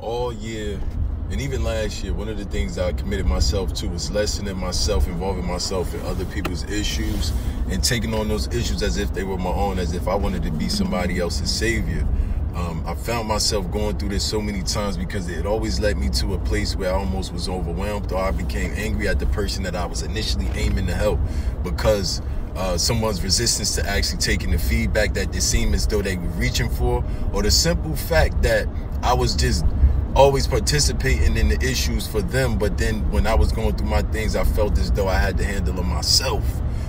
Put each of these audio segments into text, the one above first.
all year and even last year, one of the things I committed myself to was lessening myself, involving myself in other people's issues, and taking on those issues as if they were my own, as if I wanted to be somebody else's savior. Um, I found myself going through this so many times because it always led me to a place where I almost was overwhelmed or I became angry at the person that I was initially aiming to help because uh, someone's resistance to actually taking the feedback that they seemed as though they were reaching for, or the simple fact that I was just always participating in the issues for them. But then when I was going through my things, I felt as though I had to handle them myself.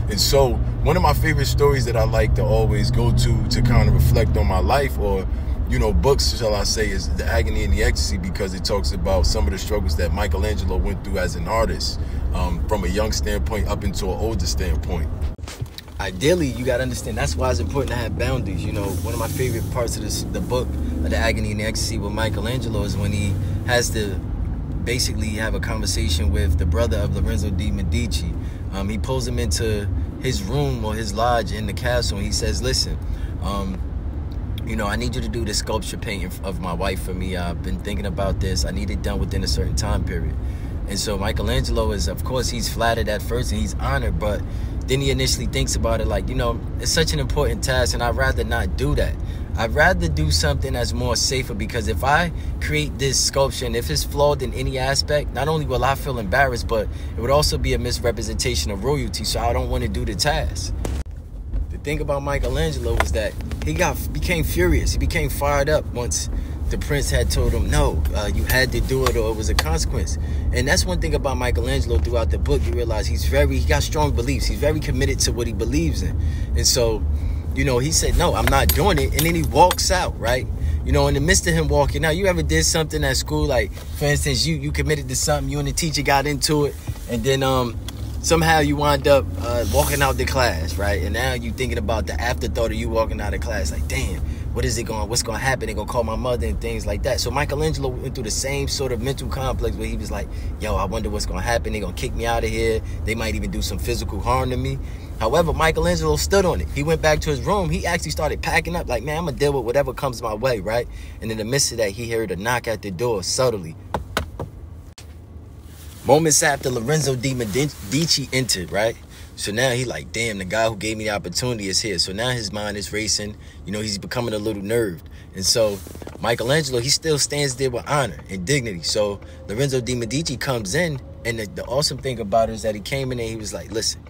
And so one of my favorite stories that I like to always go to to kind of reflect on my life or you know, books, shall I say, is The Agony and the Ecstasy because it talks about some of the struggles that Michelangelo went through as an artist um, from a young standpoint up into an older standpoint ideally you got to understand that's why it's important to have boundaries you know one of my favorite parts of this the book of the agony and the ecstasy with michelangelo is when he has to basically have a conversation with the brother of lorenzo de medici um, he pulls him into his room or his lodge in the castle and he says listen um, you know, I need you to do this sculpture painting of my wife for me. I've been thinking about this. I need it done within a certain time period. And so Michelangelo is, of course, he's flattered at first and he's honored, but then he initially thinks about it like, you know, it's such an important task and I'd rather not do that. I'd rather do something that's more safer because if I create this sculpture and if it's flawed in any aspect, not only will I feel embarrassed, but it would also be a misrepresentation of royalty. So I don't want to do the task. The thing about Michelangelo was that he got became furious. He became fired up once the prince had told him, no, uh, you had to do it or it was a consequence. And that's one thing about Michelangelo throughout the book. You realize he's very, he got strong beliefs. He's very committed to what he believes in. And so, you know, he said, no, I'm not doing it. And then he walks out, right? You know, in the midst of him walking out, you ever did something at school, like, for instance, you you committed to something, you and the teacher got into it, and then um somehow you wind up uh, walking out the class, right? And now you're thinking about the afterthought of you walking out of class, like, damn, what is it going what's going to happen? They're going to call my mother and things like that. So michelangelo went through the same sort of mental complex where he was like yo i wonder what's going to happen. They're going to kick me out of here. They might even do some physical harm to me. However michelangelo stood on it. He went back to his room. He actually started packing up like man i'm gonna deal with whatever comes my way right? And in the midst of that he heard a knock at the door subtly. Moments after lorenzo di medici entered right so now he like, damn, the guy who gave me the opportunity is here. So now his mind is racing. You know, he's becoming a little nerved. And so Michelangelo, he still stands there with honor and dignity. So Lorenzo de Medici comes in, and the, the awesome thing about it is that he came in and he was like, listen,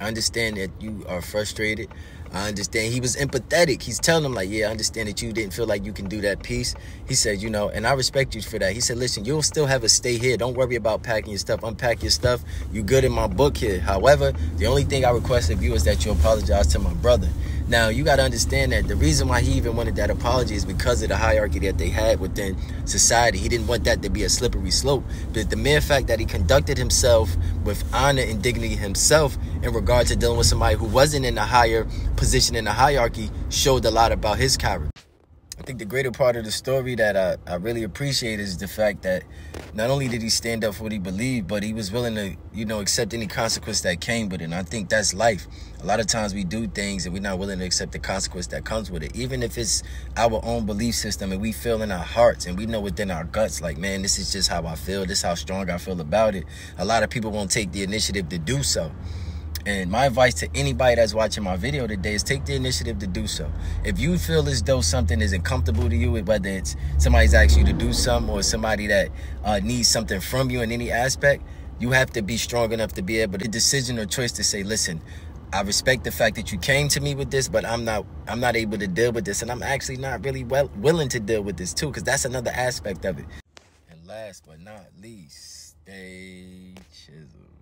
I understand that you are frustrated. I understand. He was empathetic. He's telling him, like, yeah, I understand that you didn't feel like you can do that piece. He said, you know, and I respect you for that. He said, listen, you'll still have a stay here. Don't worry about packing your stuff. Unpack your stuff. You good in my book here. However, the only thing I request of you is that you apologize to my brother. Now, you got to understand that the reason why he even wanted that apology is because of the hierarchy that they had within society. He didn't want that to be a slippery slope. But the mere fact that he conducted himself with honor and dignity himself in regard to dealing with somebody who wasn't in a higher position in the hierarchy showed a lot about his character. I think the greater part of the story that I, I really appreciate is the fact that not only did he stand up for what he believed, but he was willing to, you know, accept any consequence that came with it. And I think that's life. A lot of times we do things and we're not willing to accept the consequence that comes with it. Even if it's our own belief system and we feel in our hearts and we know within our guts, like, man, this is just how I feel. This is how strong I feel about it. A lot of people won't take the initiative to do so. And my advice to anybody that's watching my video today is take the initiative to do so. If you feel as though something isn't comfortable to you, whether it's somebody's asked you to do something or somebody that uh, needs something from you in any aspect, you have to be strong enough to be able to decision or choice to say, listen, I respect the fact that you came to me with this, but I'm not I'm not able to deal with this. And I'm actually not really well willing to deal with this too, because that's another aspect of it. And last but not least, stay chiseled.